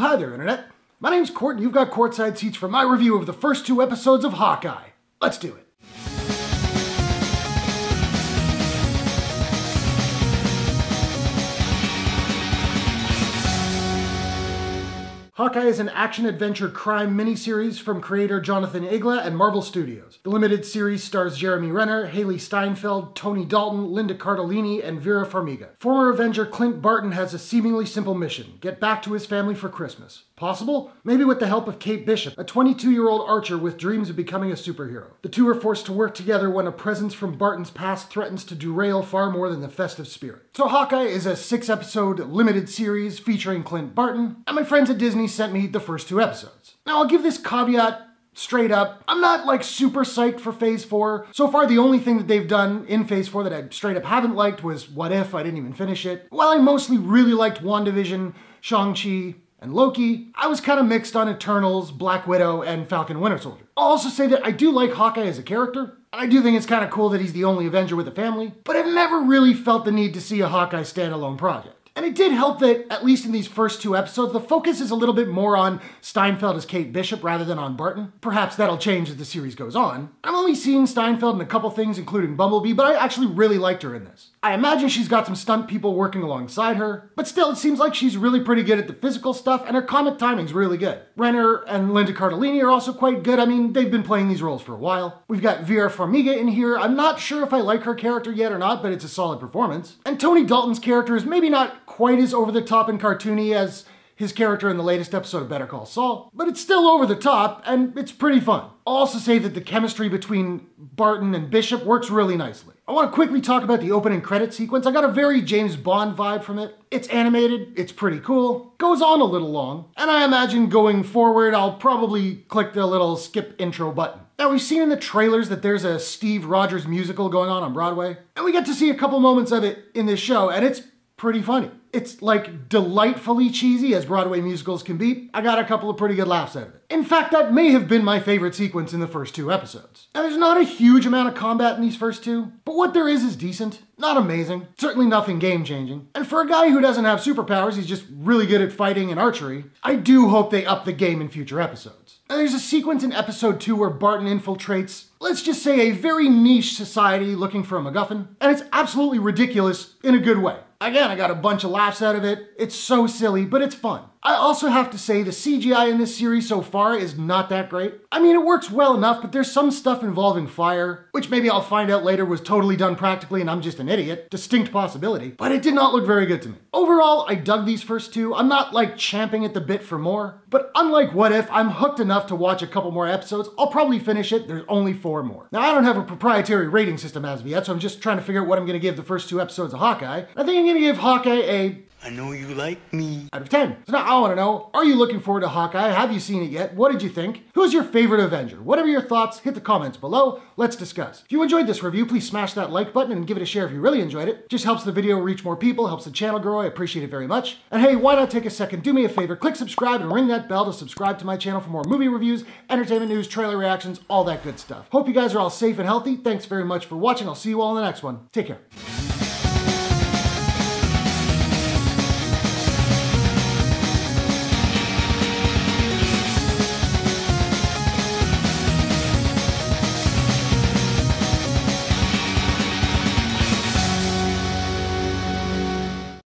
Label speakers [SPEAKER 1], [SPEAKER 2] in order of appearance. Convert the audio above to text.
[SPEAKER 1] Hi there, Internet. My name's Court, and you've got courtside seats for my review of the first two episodes of Hawkeye. Let's do it. Hawkeye is an action-adventure crime miniseries from creator Jonathan Igla and Marvel Studios. The limited series stars Jeremy Renner, Hailee Steinfeld, Tony Dalton, Linda Cardellini, and Vera Farmiga. Former Avenger Clint Barton has a seemingly simple mission, get back to his family for Christmas. Possible? Maybe with the help of Kate Bishop, a 22-year-old archer with dreams of becoming a superhero. The two are forced to work together when a presence from Barton's past threatens to derail far more than the festive spirit. So Hawkeye is a six-episode limited series featuring Clint Barton, and my friends at Disney sent me the first two episodes. Now I'll give this caveat straight up, I'm not like super psyched for Phase 4. So far, the only thing that they've done in Phase 4 that I straight up haven't liked was What If, I didn't even finish it. While I mostly really liked WandaVision, Shang-Chi, and Loki, I was kind of mixed on Eternals, Black Widow, and Falcon Winter Soldier. I'll also say that I do like Hawkeye as a character, and I do think it's kind of cool that he's the only Avenger with a family, but I've never really felt the need to see a Hawkeye standalone project. And it did help that, at least in these first two episodes, the focus is a little bit more on Steinfeld as Kate Bishop rather than on Barton. Perhaps that'll change as the series goes on. I'm only seeing Steinfeld in a couple things, including Bumblebee, but I actually really liked her in this. I imagine she's got some stunt people working alongside her, but still, it seems like she's really pretty good at the physical stuff, and her comic timing's really good. Renner and Linda Cardellini are also quite good. I mean, they've been playing these roles for a while. We've got Vera Farmiga in here. I'm not sure if I like her character yet or not, but it's a solid performance. And Tony Dalton's character is maybe not quite as over the top and cartoony as his character in the latest episode of Better Call Saul, but it's still over the top and it's pretty fun. I'll also say that the chemistry between Barton and Bishop works really nicely. I want to quickly talk about the opening credit sequence. I got a very James Bond vibe from it. It's animated, it's pretty cool, goes on a little long, and I imagine going forward I'll probably click the little skip intro button. Now we've seen in the trailers that there's a Steve Rogers musical going on on Broadway, and we get to see a couple moments of it in this show, and it's pretty funny. It's like delightfully cheesy as Broadway musicals can be. I got a couple of pretty good laughs out of it. In fact, that may have been my favorite sequence in the first two episodes. Now, there's not a huge amount of combat in these first two, but what there is is decent. Not amazing, certainly nothing game changing. And for a guy who doesn't have superpowers, he's just really good at fighting and archery, I do hope they up the game in future episodes. Now, there's a sequence in episode 2 where Barton infiltrates, let's just say, a very niche society looking for a MacGuffin, and it's absolutely ridiculous in a good way. Again, I got a bunch of laughs out of it. It's so silly, but it's fun. I also have to say the CGI in this series so far is not that great. I mean, it works well enough, but there's some stuff involving fire, which maybe I'll find out later was totally done practically and I'm just an idiot. Distinct possibility, but it did not look very good to me. Overall, I dug these first two. I'm not like champing at the bit for more, but unlike What If, I'm hooked enough to watch a couple more episodes. I'll probably finish it. There's only four more. Now, I don't have a proprietary rating system as of yet, so I'm just trying to figure out what I'm gonna give the first two episodes of Hawkeye. I think I'm gonna give Hawkeye a
[SPEAKER 2] I know you like me.
[SPEAKER 1] Out of 10. So now I want to know, are you looking forward to Hawkeye? Have you seen it yet? What did you think? Who's your favorite Avenger? Whatever your thoughts, hit the comments below. Let's discuss. If you enjoyed this review, please smash that like button and give it a share if you really enjoyed it. Just helps the video reach more people, helps the channel grow. I appreciate it very much. And hey, why not take a second, do me a favor, click subscribe and ring that bell to subscribe to my channel for more movie reviews, entertainment news, trailer reactions, all that good stuff. Hope you guys are all safe and healthy. Thanks very much for watching. I'll see you all in the next one. Take care.